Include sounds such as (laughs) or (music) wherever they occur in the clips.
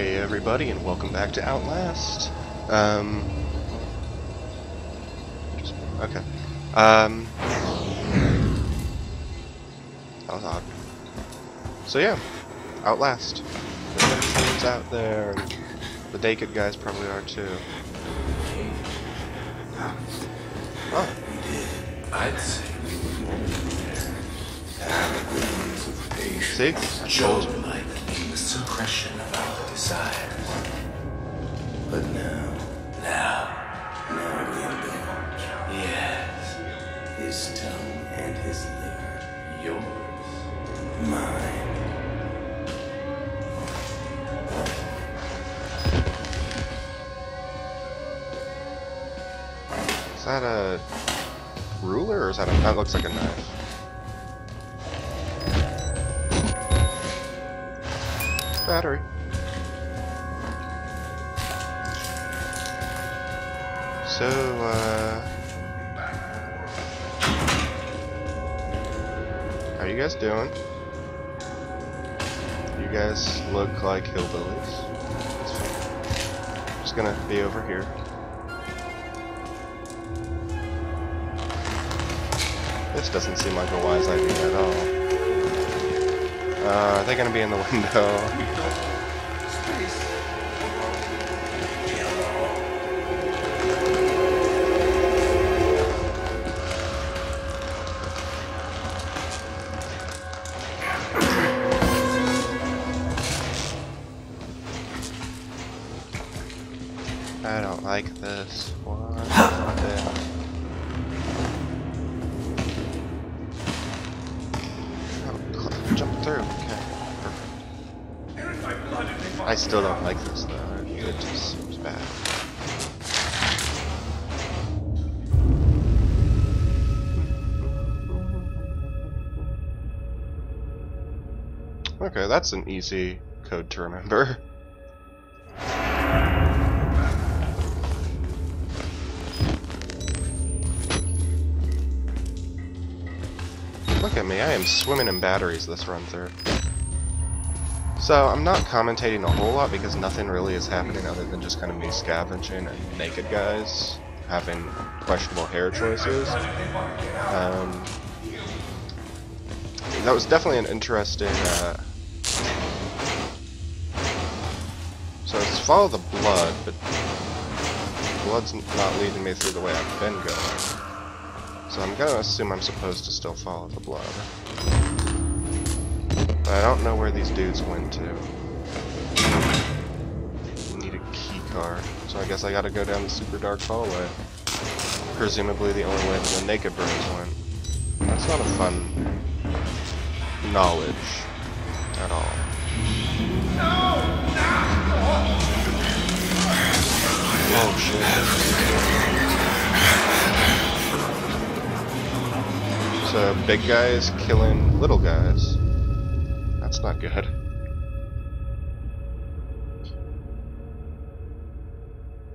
Hey everybody, and welcome back to Outlast. Um, okay. Um, that was odd. So yeah, Outlast. It's out there, the naked guys probably are too. Oh, I'd say suppression desires. But now, now, now we indulge. Yes. His tongue and his liver. Yours. Mine. Is that a ruler, or is that a... That looks like a knife. Battery. So, uh... How you guys doing? You guys look like hillbillies. Just gonna be over here. This doesn't seem like a wise idea at all. Uh, are they gonna be in the (laughs) window? This. Oh, jump through. Okay. I still don't like this though. It just seems bad. Okay, that's an easy code to remember. (laughs) me, I am swimming in batteries this run through. So, I'm not commentating a whole lot because nothing really is happening other than just kind of me scavenging and naked guys having questionable hair choices. Um, that was definitely an interesting, uh, so it's follow the blood, but blood's not leading me through the way I've been going. So I'm gonna assume I'm supposed to still follow the blood. But I don't know where these dudes went to. Need a key card. So I guess I gotta go down the super dark hallway. Presumably the only way that the naked birds went. That's not a fun knowledge at all. Oh shit. So big guys killing little guys. That's not good.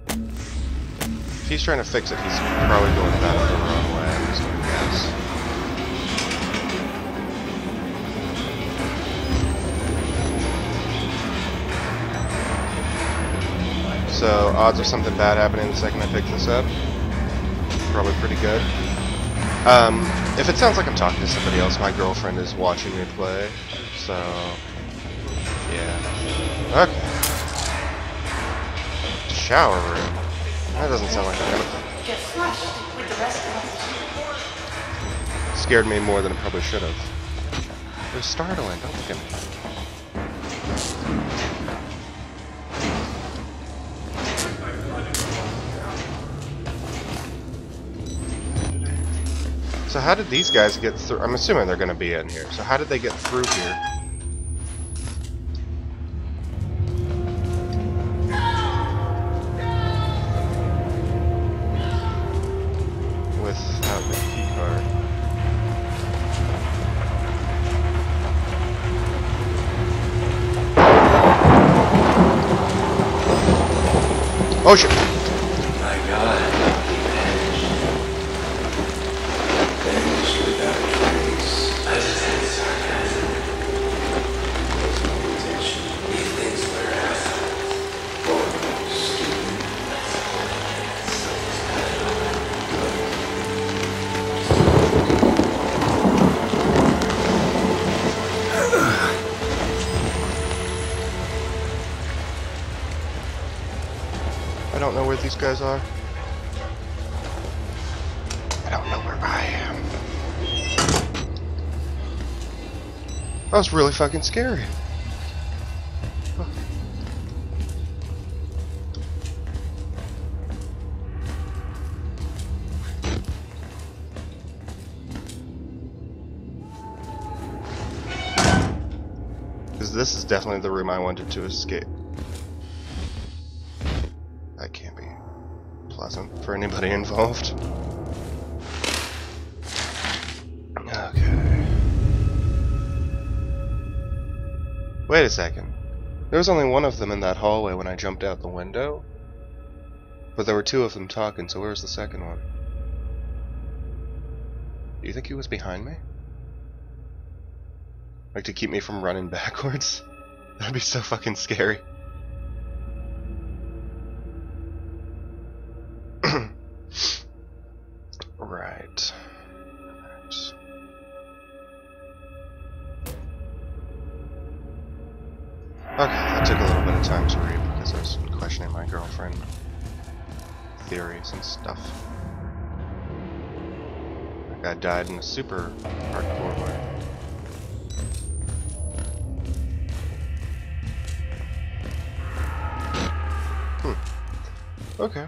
If he's trying to fix it, he's probably going about it the wrong way, I'm just gonna guess. So, odds of something bad happening the second I pick this up? Probably pretty good. Um, if it sounds like I'm talking to somebody else, my girlfriend is watching me play, so yeah. Okay. Shower room. That doesn't sound like I'm gonna. Get flushed with the rest of us. Scared me more than it probably should have. It was startling. Don't look at me. So how did these guys get through? I'm assuming they're going to be in here. So how did they get through here? Without uh, the key card. Oh shit! Don't know where these guys are. I don't know where I am. That was really fucking scary. Because this is definitely the room I wanted to escape. Pleasant for anybody involved. Okay. Wait a second. There was only one of them in that hallway when I jumped out the window. But there were two of them talking, so where's the second one? Do you think he was behind me? Like to keep me from running (laughs) backwards? That'd be so fucking scary. Okay, that took a little bit of time to read because I was questioning my girlfriend theories and stuff. That guy died in a super hardcore way. Hmm. Okay.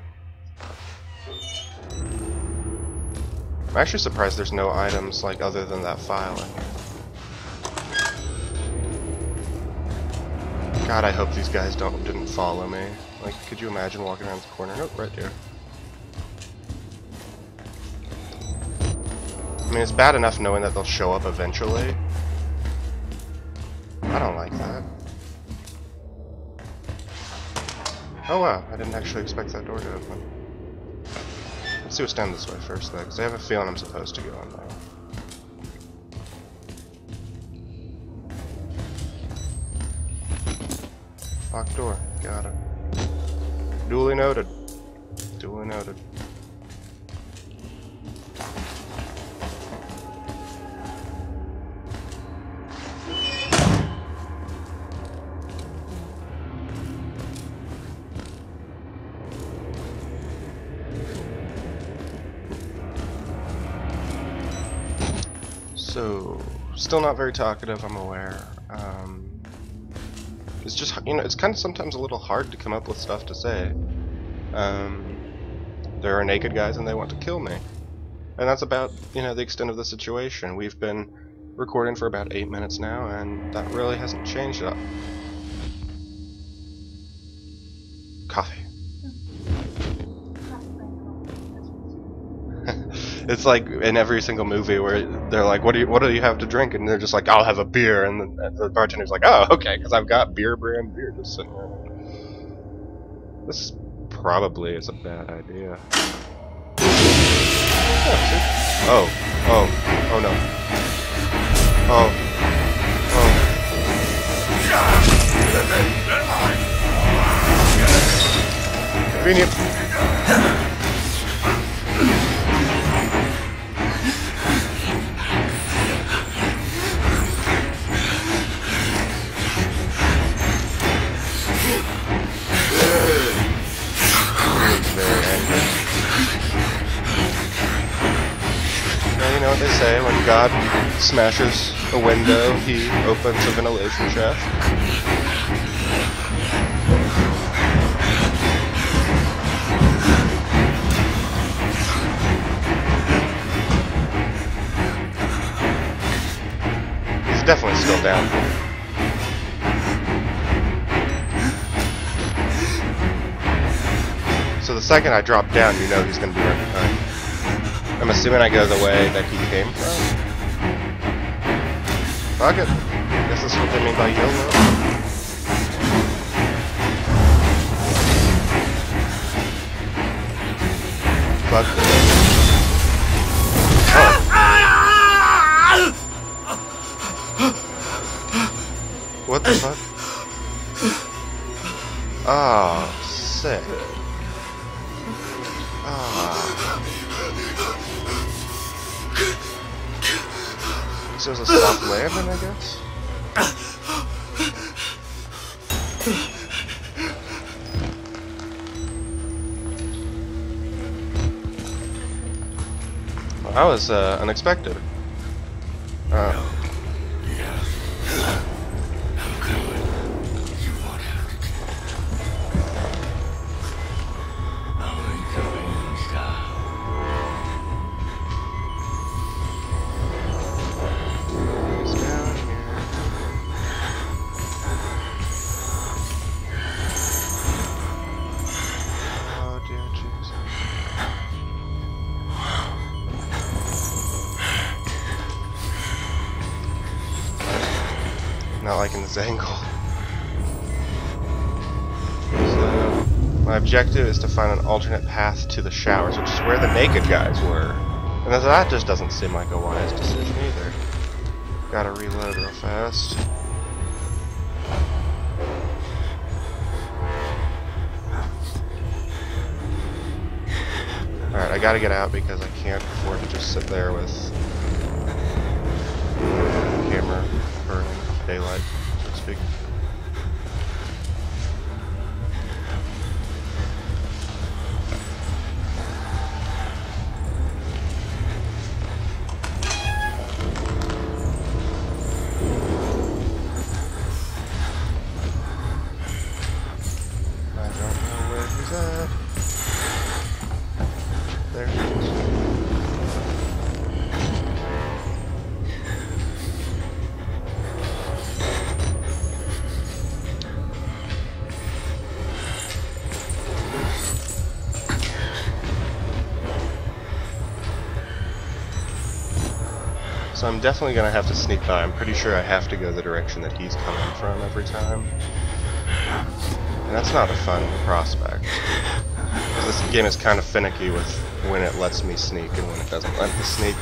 I'm actually surprised there's no items like other than that file in here. God, I hope these guys don't didn't follow me. Like, could you imagine walking around the corner? Nope, right there. I mean, it's bad enough knowing that they'll show up eventually. I don't like that. Oh wow, I didn't actually expect that door to open. Let's see what's down this way first, though, because I have a feeling I'm supposed to go in there. Locked door. Got it. Duly noted. Duly noted. So, still not very talkative, I'm aware. Just, you know, it's kind of sometimes a little hard to come up with stuff to say. Um, there are naked guys and they want to kill me. And that's about, you know, the extent of the situation. We've been recording for about eight minutes now, and that really hasn't changed up. Coffee. It's like in every single movie where they're like, "What do you What do you have to drink?" and they're just like, "I'll have a beer," and the, the bartender's like, "Oh, okay, because I've got beer brand beer just sitting here." This probably is a bad idea. Oh, oh, oh, oh no. Oh, oh. Convenient. Smashes a window, he opens a ventilation shaft. He's definitely still down. So the second I drop down, you know he's going to be right behind. I'm assuming I go the way that he came from. Fuck it. Guess that's what they mean by YOLO. Fuck this. Oh. What the fuck? Oh, sick. there's a soft landing, I guess? Well, that was uh, unexpected. Angle. So, my objective is to find an alternate path to the showers, which is where the naked guys were. And that just doesn't seem like a wise decision either. Gotta reload real fast. Alright, I gotta get out because I can't afford to just sit there with camera burning daylight, So I'm definitely gonna have to sneak by. I'm pretty sure I have to go the direction that he's coming from every time. And that's not a fun prospect. this game is kind of finicky with when it lets me sneak and when it doesn't let me sneak.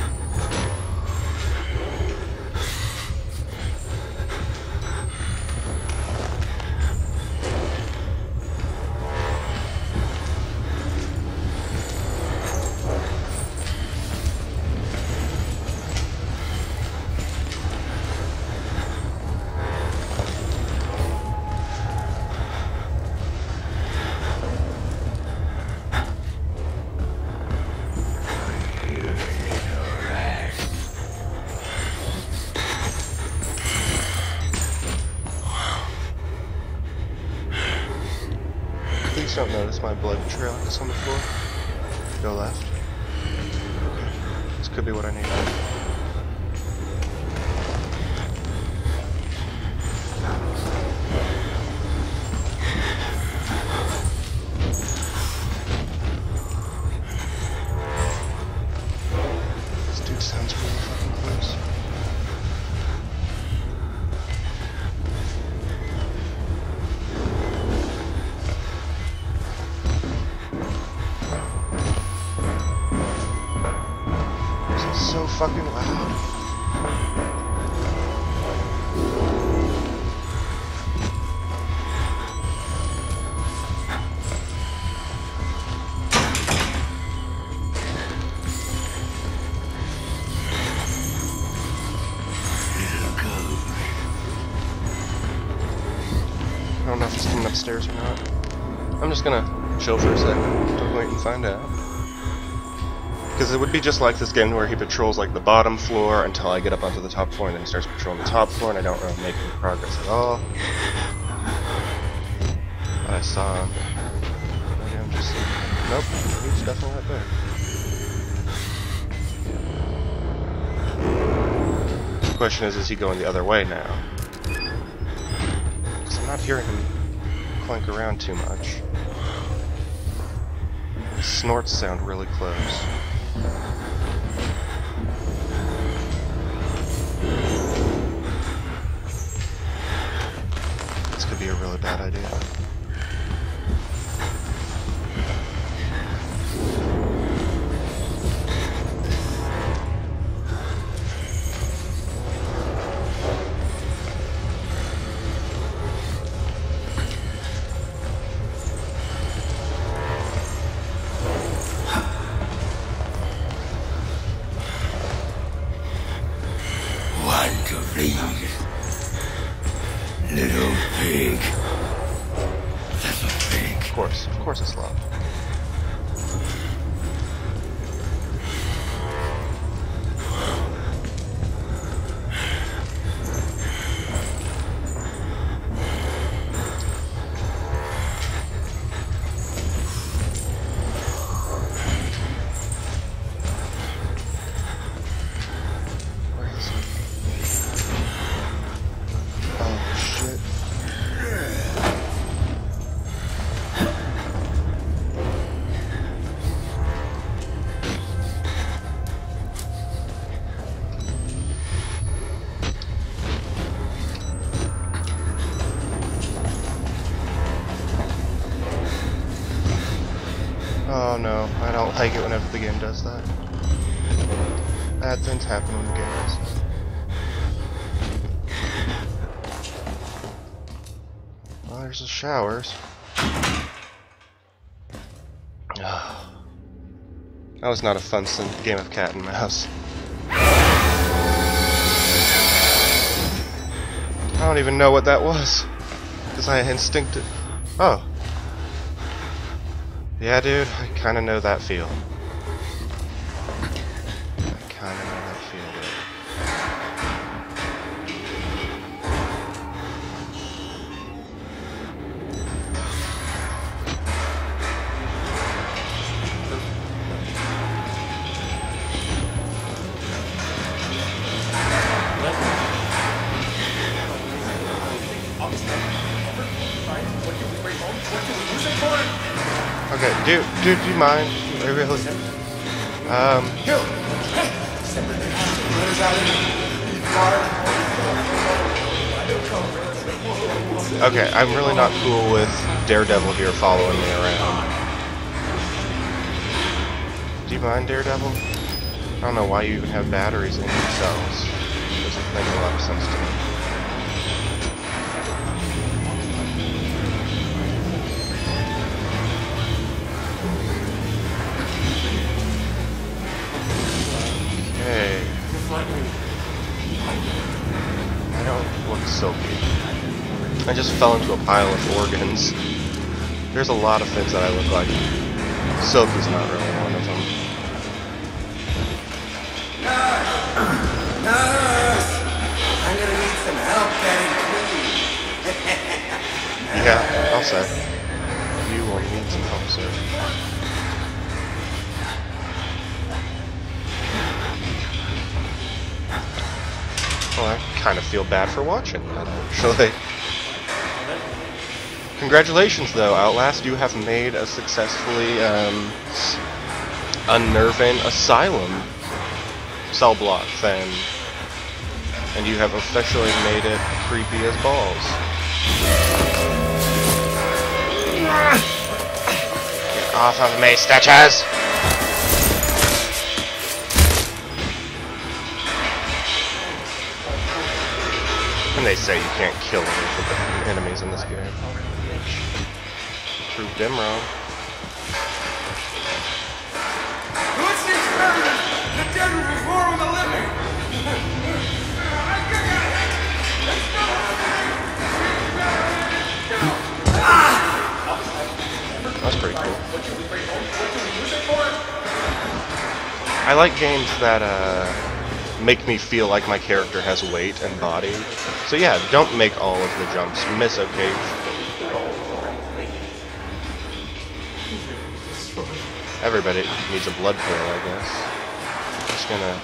Don't notice my blood trail that's on the floor. Go left. This could be what I need. Just gonna chill for a second to wait and find out. Because it would be just like this game where he patrols like the bottom floor until I get up onto the top floor and then he starts patrolling the top floor and I don't really make any progress at all. But I saw him. Maybe I'm just Nope, he's definitely right there. The question is, is he going the other way now? Because I'm not hearing him clank around too much. Snorts sound really close. This could be a really bad idea. Bad things happen when the game does. Well, there's the showers. (sighs) That was not a fun game of cat and mouse. I don't even know what that was. Because I instincted. Oh. Yeah, dude, I kinda know that feel. Okay, dude, dude, do you mind? I really. Um. Okay, I'm really not cool with Daredevil here following me around. Do you mind, Daredevil? I don't know why you even have batteries in your cells. Doesn't make a lot of sense to me. I just fell into a pile of organs. There's a lot of things that I look like. Silk is not really one of them. Nurse! I'm gonna need some help getting clean. Yeah, (laughs) I'll say. You will need some help, sir. Well, I kind of feel bad for watching (laughs) that, actually. Congratulations, though, Outlast. You have made a successfully um, unnerving asylum cell block thing. And you have officially made it creepy as balls. Get off of me, Stitches! And they say you can't kill enemies in this game. Proved them wrong. What's the dead the living. That's pretty cool. I like games that uh, make me feel like my character has weight and body. So yeah, don't make all of the jumps. Miss okay. Everybody needs a blood pill, I guess. Just gonna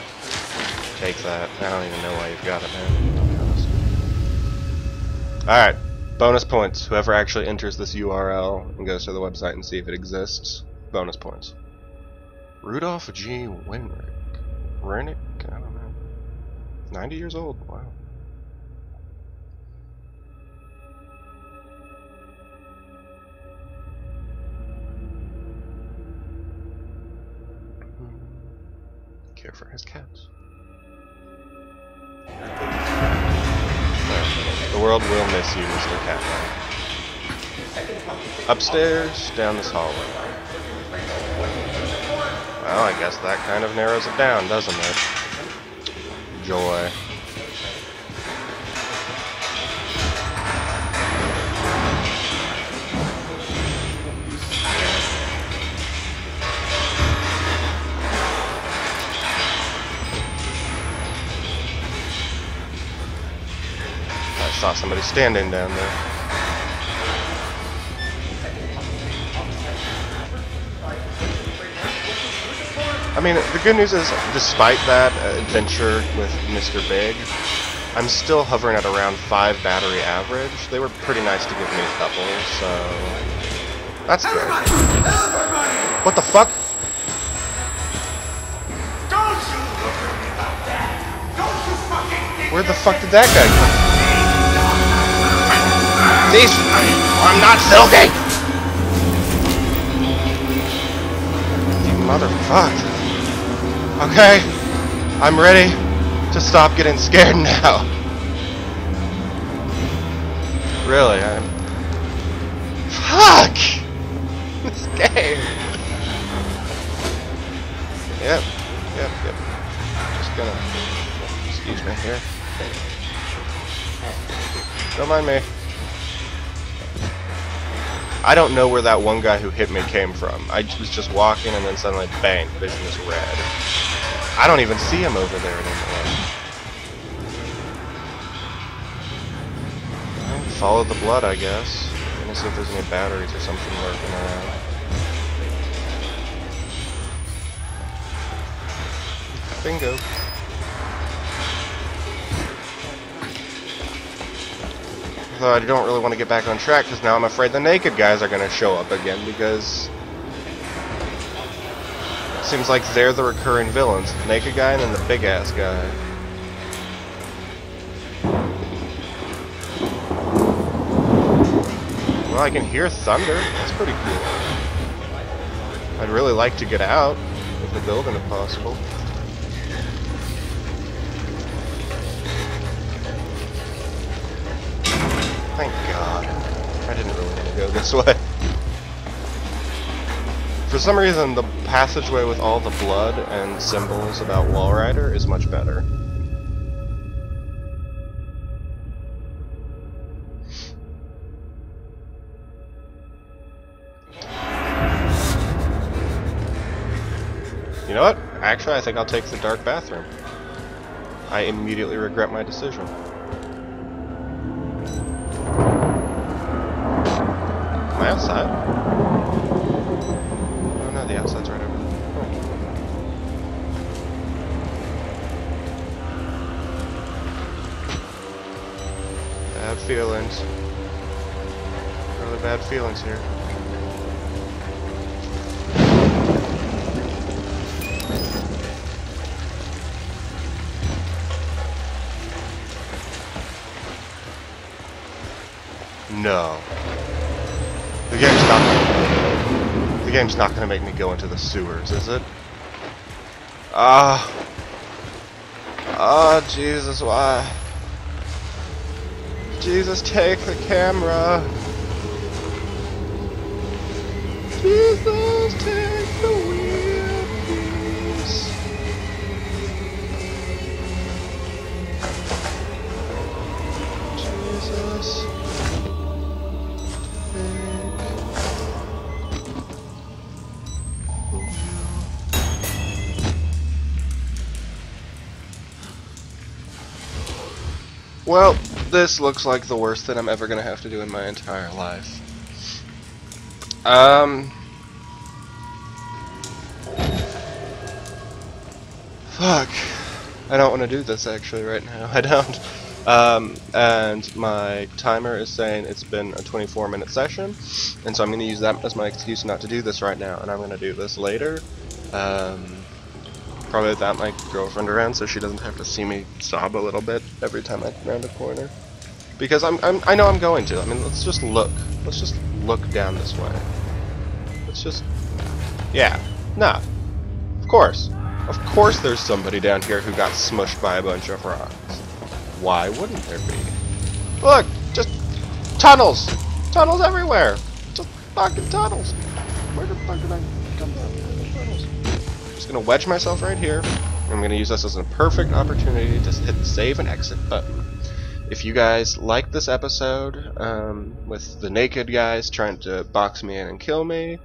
take that. I don't even know why you've got it, man. Alright. Bonus points. Whoever actually enters this URL and goes to the website and see if it exists, bonus points. Rudolph G. Winrick. Rennick? I don't know. 90 years old. Wow. Hmm. Care for his cats. The world will miss you, Mr. Catman. Upstairs, down this hallway. Well, I guess that kind of narrows it down, doesn't it? Joy. I saw somebody standing down there. I mean, the good news is, despite that uh, adventure with Mr. Big, I'm still hovering at around 5 battery average. They were pretty nice to give me a couple, so... That's good. What the fuck? Don't you look at me like that. Don't you fucking Where the fuck did that guy come These... I'm not filthy! Motherfuck. Okay. I'm ready to stop getting scared (laughs) now. Really, I'm... Fuck! (laughs) This game! Yep, yep, yep. Just gonna... Excuse me here. Don't mind me. I don't know where that one guy who hit me came from. I was just walking and then suddenly, bang, vision is red. I don't even see him over there anymore. Follow the blood, I guess. Let me see if there's any batteries or something lurking around. Bingo. Though I don't really want to get back on track because now I'm afraid the naked guys are going to show up again because seems like they're the recurring villains. Naked guy and then the big ass guy. Well, I can hear thunder. That's pretty cool. I'd really like to get out of the building if possible. Thank God. I didn't really want to go this (laughs) way. For some reason, the passageway with all the blood and symbols about Walrider is much better. You know what? Actually, I think I'll take the dark bathroom. I immediately regret my decision. Am I outside? Feelings. Really bad feelings here. No. The game's not. The game's not gonna make me go into the sewers, is it? Ah. Ah, Jesus, why? Jesus, take the camera. Jesus, take the wheel, please. Jesus. Well, this looks like the worst that I'm ever gonna have to do in my entire life. Um. Fuck. I don't want to do this actually right now. (laughs) I don't. Um, and my timer is saying it's been a 24 minute session, and so I'm going to use that as my excuse not to do this right now, and I'm going to do this later. Um, probably without my girlfriend around, so she doesn't have to see me sob a little bit every time I round a corner. Because I'm, I'm, I know I'm going to. I mean, let's just look. Let's just look down this way. Let's just, yeah, nah. Of course, of course, there's somebody down here who got smushed by a bunch of rocks. Why wouldn't there be? Look, just tunnels, tunnels everywhere. Just fucking tunnels. Where the fuck did I come from? Tunnels just gonna wedge myself right here. I'm gonna use this as a perfect opportunity to hit the save and exit button. If you guys like this episode, um, with the naked guys trying to box me in and kill me,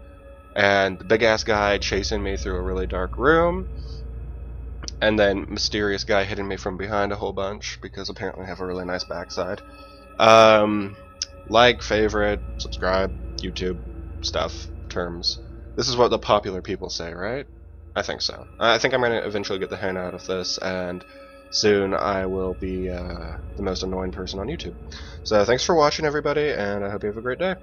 and the big ass guy chasing me through a really dark room, and then mysterious guy hitting me from behind a whole bunch because apparently I have a really nice backside. Um, like, favorite, subscribe, YouTube stuff, terms. This is what the popular people say, right? I think so. I think I'm going to eventually get the hang out of this, and soon I will be uh, the most annoying person on YouTube. So thanks for watching, everybody, and I hope you have a great day.